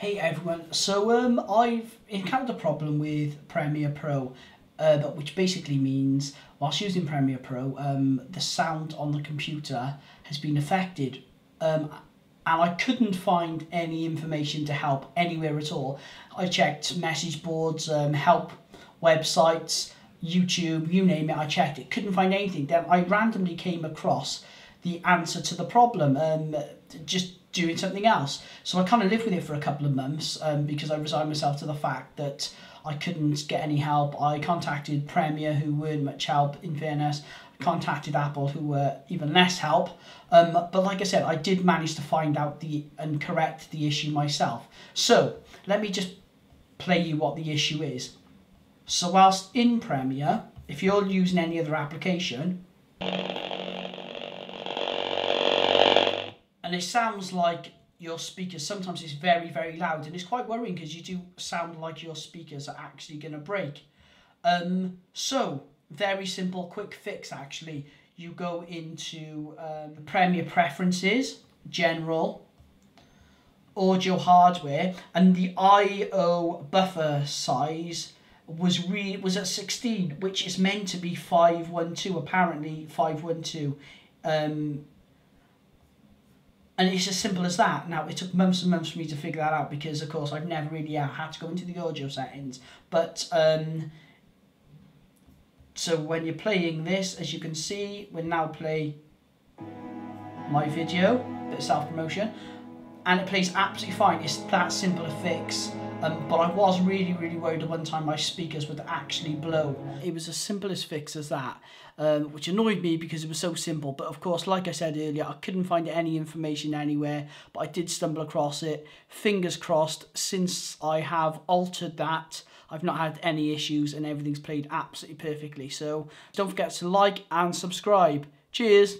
Hey everyone, so um, I've encountered a problem with Premiere Pro, uh, which basically means whilst using Premiere Pro, um, the sound on the computer has been affected. Um, and I couldn't find any information to help anywhere at all. I checked message boards, um, help websites, YouTube, you name it, I checked it, couldn't find anything. Then I randomly came across the answer to the problem, um, just doing something else. So I kind of lived with it for a couple of months um, because I resigned myself to the fact that I couldn't get any help. I contacted Premiere, who weren't much help, in fairness. I contacted Apple, who were even less help. Um, but like I said, I did manage to find out the and correct the issue myself. So let me just play you what the issue is. So whilst in Premiere, if you're using any other application, and it sounds like your speakers sometimes is very very loud and it's quite worrying because you do sound like your speakers are actually going to break. Um, so very simple quick fix actually. You go into um, Premiere preferences general audio hardware and the IO buffer size was re was at 16 which is meant to be 512 apparently 512 um, and it's as simple as that. Now, it took months and months for me to figure that out because, of course, I've never really uh, had to go into the audio settings. But, um, so when you're playing this, as you can see, we'll now play my video, bit of self-promotion, and it plays absolutely fine. It's that simple a fix. Um, but I was really, really worried at one time my speakers would actually blow. It was as simple as fix as that, um, which annoyed me because it was so simple. But of course, like I said earlier, I couldn't find any information anywhere, but I did stumble across it. Fingers crossed, since I have altered that, I've not had any issues and everything's played absolutely perfectly. So don't forget to like and subscribe. Cheers!